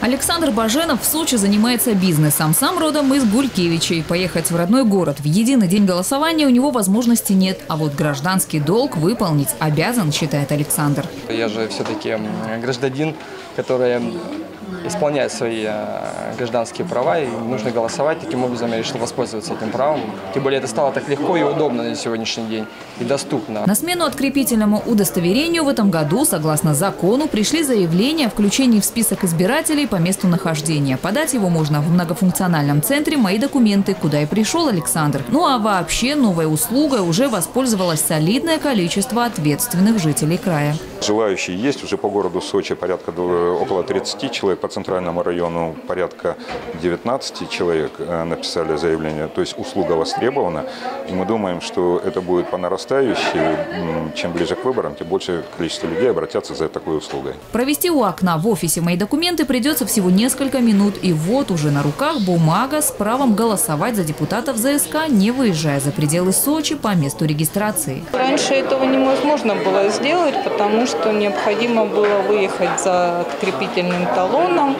Александр Баженов в Сочи занимается бизнесом. Сам родом из Гулькевичей. Поехать в родной город в единый день голосования у него возможности нет. А вот гражданский долг выполнить обязан, считает Александр. Я же все-таки гражданин, который исполняет свои э, гражданские права, и нужно голосовать. Таким образом я решил воспользоваться этим правом. Тем более это стало так легко и удобно на сегодняшний день и доступно. На смену открепительному удостоверению в этом году, согласно закону, пришли заявления о включении в список избирателей по месту нахождения. Подать его можно в многофункциональном центре «Мои документы», куда и пришел Александр. Ну а вообще новой услугой уже воспользовалось солидное количество ответственных жителей края. Желающие есть уже по городу Сочи порядка около 30 человек, по центральному району порядка 19 человек э, написали заявление, то есть услуга востребована. И мы думаем, что это будет по нарастающей, чем ближе к выборам, тем больше количество людей обратятся за такой услугой. Провести у окна в офисе мои документы придется всего несколько минут. И вот уже на руках бумага с правом голосовать за депутатов ЗСК, не выезжая за пределы Сочи по месту регистрации. Раньше этого невозможно было сделать, потому что необходимо было выехать за открепительным талоном.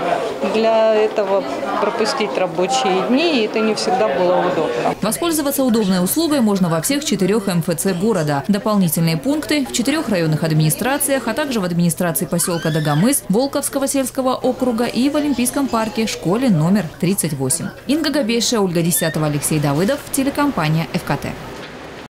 Для этого пропустить рабочие дни, и это не всегда было удобно. Воспользоваться удобной услугой можно во всех четырех МФЦ города. Дополнительные пункты в четырех районных администрациях, а также в администрации поселка Дагомыс, Волковского сельского округа и в Олимпийском парке школе номер 38. Инга Габеша, Ольга Десятого, Алексей Давыдов, телекомпания ФКТ.